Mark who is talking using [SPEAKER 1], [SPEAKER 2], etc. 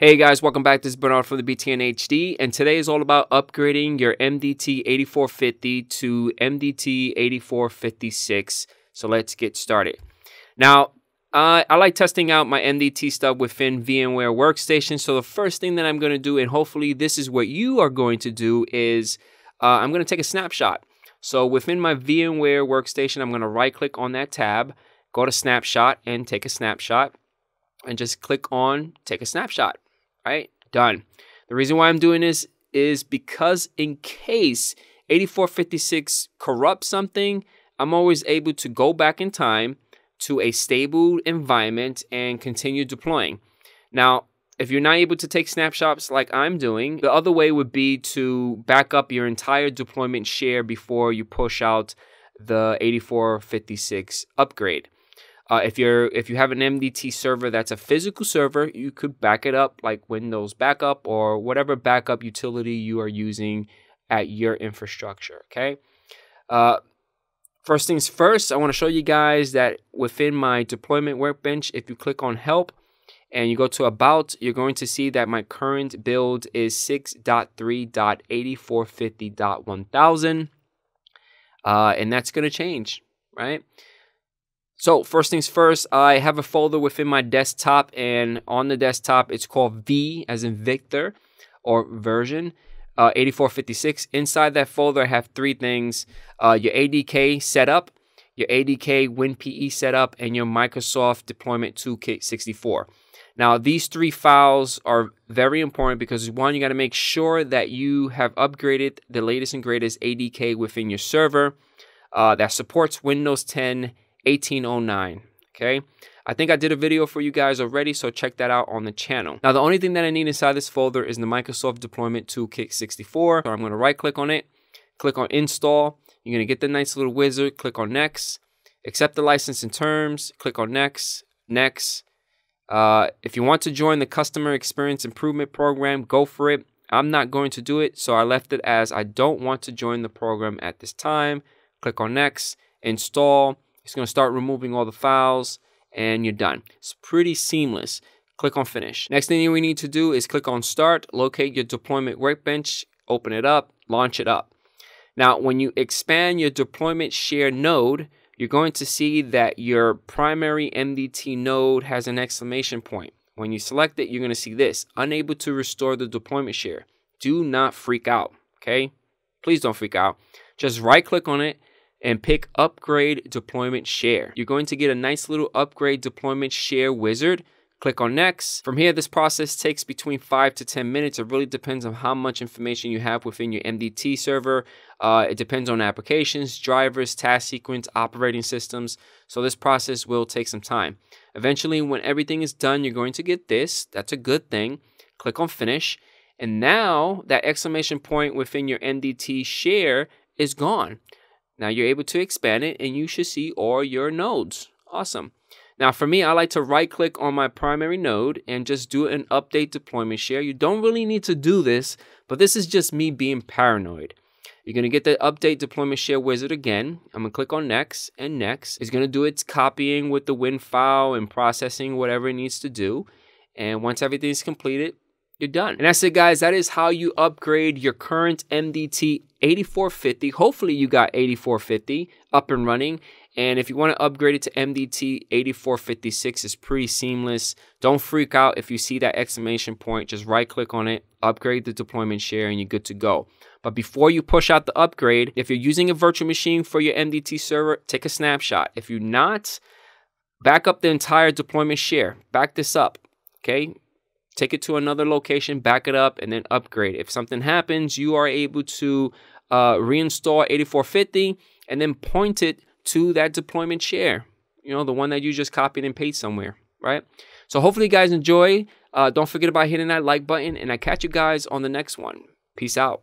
[SPEAKER 1] Hey guys, welcome back. This is Bernard from the BTN HD, and today is all about upgrading your MDT 8450 to MDT 8456. So let's get started. Now, uh, I like testing out my MDT stuff within VMware Workstation. So the first thing that I'm going to do, and hopefully this is what you are going to do, is uh, I'm going to take a snapshot. So within my VMware Workstation, I'm going to right click on that tab, go to Snapshot, and take a snapshot, and just click on Take a Snapshot right? Done. The reason why I'm doing this is because in case 8456 corrupts something, I'm always able to go back in time to a stable environment and continue deploying. Now, if you're not able to take snapshots like I'm doing, the other way would be to back up your entire deployment share before you push out the 8456 upgrade. Uh, if you're if you have an MDT server that's a physical server, you could back it up like Windows Backup or whatever backup utility you are using at your infrastructure. Okay. Uh, first things first, I want to show you guys that within my deployment workbench, if you click on Help and you go to About, you're going to see that my current build is 6.3.8450.1000, uh, and that's going to change, right? So first things first, I have a folder within my desktop and on the desktop it's called V as in Victor or version uh, 8456. Inside that folder I have three things, uh, your ADK setup, your ADK WinPE setup, and your Microsoft Deployment Toolkit 64. Now these three files are very important because one, you got to make sure that you have upgraded the latest and greatest ADK within your server uh, that supports Windows 10 1809. Okay. I think I did a video for you guys already, so check that out on the channel. Now, the only thing that I need inside this folder is the Microsoft Deployment Toolkit 64. So I'm going to right click on it, click on install. You're going to get the nice little wizard, click on next, accept the license and terms, click on next, next. Uh, if you want to join the Customer Experience Improvement Program, go for it. I'm not going to do it, so I left it as I don't want to join the program at this time. Click on next, install. It's going to start removing all the files and you're done. It's pretty seamless. Click on finish. Next thing we need to do is click on start, locate your deployment workbench, open it up, launch it up. Now, when you expand your deployment share node, you're going to see that your primary MDT node has an exclamation point. When you select it, you're going to see this, unable to restore the deployment share. Do not freak out, okay? Please don't freak out. Just right click on it and pick upgrade deployment share. You're going to get a nice little upgrade deployment share wizard. Click on next. From here, this process takes between five to 10 minutes. It really depends on how much information you have within your MDT server. Uh, it depends on applications, drivers, task sequence, operating systems. So this process will take some time. Eventually, when everything is done, you're going to get this. That's a good thing. Click on finish. And now that exclamation point within your MDT share is gone. Now you're able to expand it and you should see all your nodes. Awesome. Now for me, I like to right click on my primary node and just do an update deployment share. You don't really need to do this, but this is just me being paranoid. You're to get the update deployment share wizard again. I'm to click on next and next. It's to do its copying with the WIM file and processing whatever it needs to do. And once everything's completed, you're done. And that's it, guys. That is how you upgrade your current MDT 8450. Hopefully, you got 8450 up and running. And if you want to upgrade it to MDT 8456, it's pretty seamless. Don't freak out if you see that exclamation point. Just right click on it, upgrade the deployment share, and you're good to go. But before you push out the upgrade, if you're using a virtual machine for your MDT server, take a snapshot. If you're not, back up the entire deployment share. Back this up. Okay, take it to another location, back it up, and then upgrade. If something happens, you are able to uh, reinstall 8450 and then point it to that deployment share. You know, the one that you just copied and pasted somewhere, right? So hopefully you guys enjoy. Uh, don't forget about hitting that like button, and I catch you guys on the next one. Peace out.